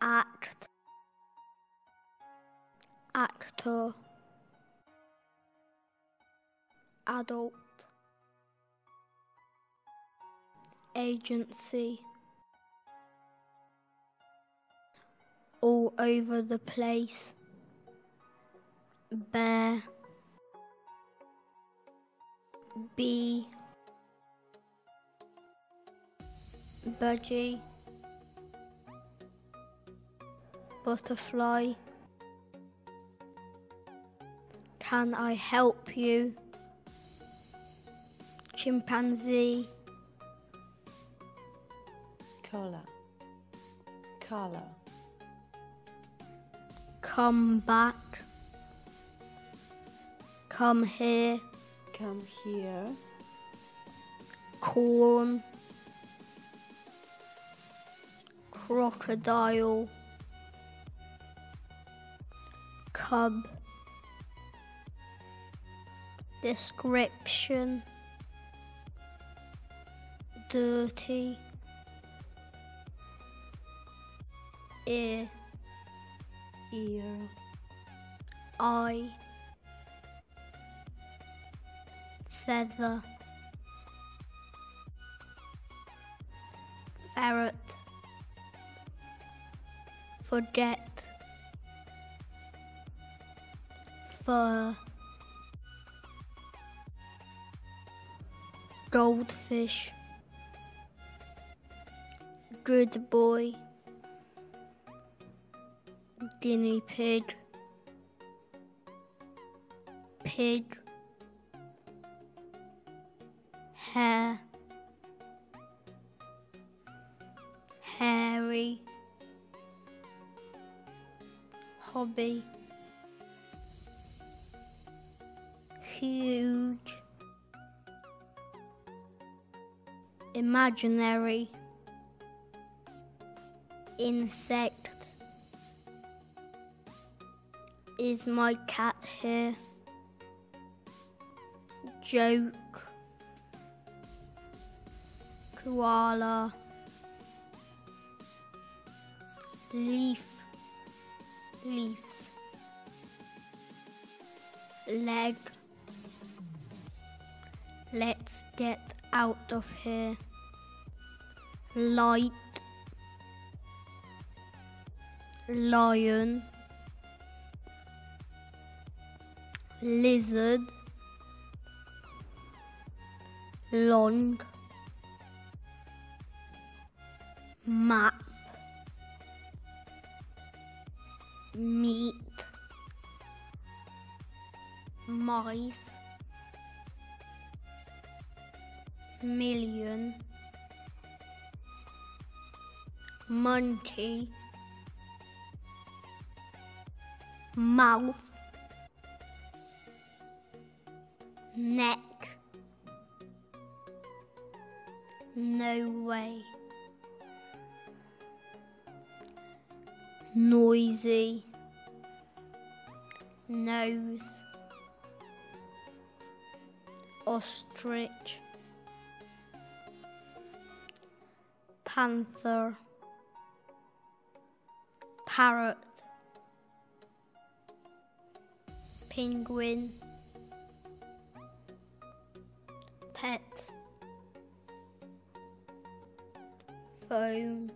act, actor, adult, agency, all over the place, bear, bee, budgie, butterfly. Can I help you? Chimpanzee, color, color, come back. Come here, come here, corn, crocodile, cub, description, dirty, ear, ear, eye, feather, ferret, forget, fur, uh, goldfish, good boy, guinea pig, pig, hair, hairy, hobby, huge, imaginary, insect. Is my cat here? Joke. Koala. Leaf. Leaves. Leg. Let's get out of here. Light. Lion. Lizard. Long. Map. Meat. Mice. Million. Monkey. Mouth. Neck. No way. Noisy. Nose. Ostrich. Panther. Parrot. Penguin. Pet. Phone.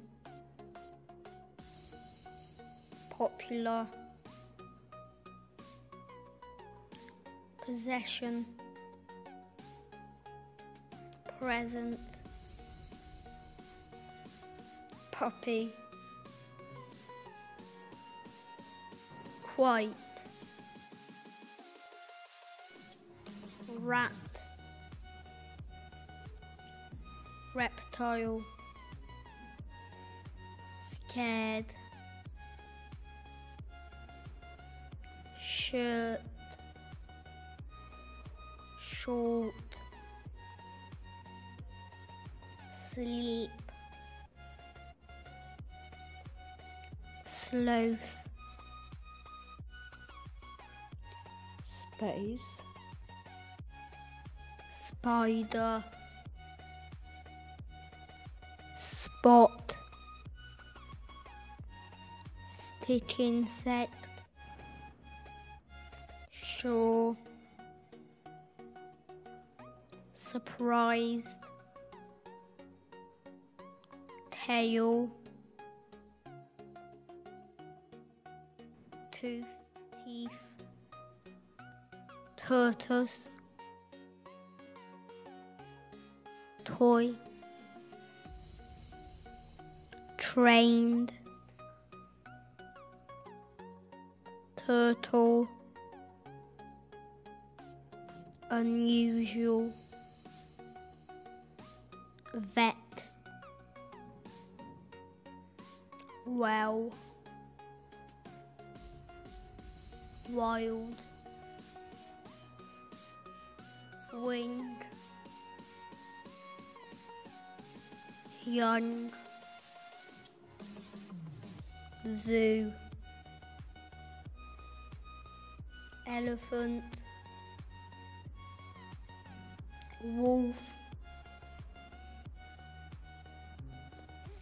Popular. Possession. Present. Puppy. Quite. Rat. Reptile. Scared. Shirt. Short. Sleep. Sloth. space, Spider. Spot. exotic insect. Sure. Surprised. Tail. Tooth, teeth. Tortoise. Toy. Trained. Turtle. Unusual. Vet. Well. Wild. Wing. Young. Zoo. Elephant. Wolf.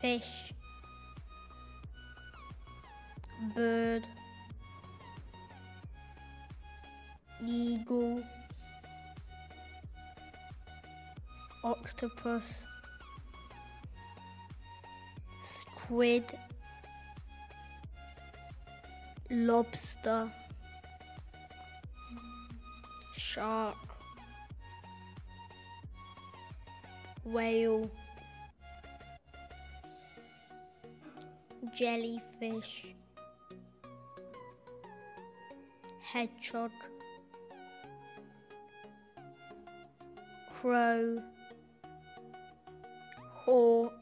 Fish. Bird. Eagle. Octopus. Squid. Lobster. Shark. Whale. Jellyfish. Hedgehog. Crow. Hawk.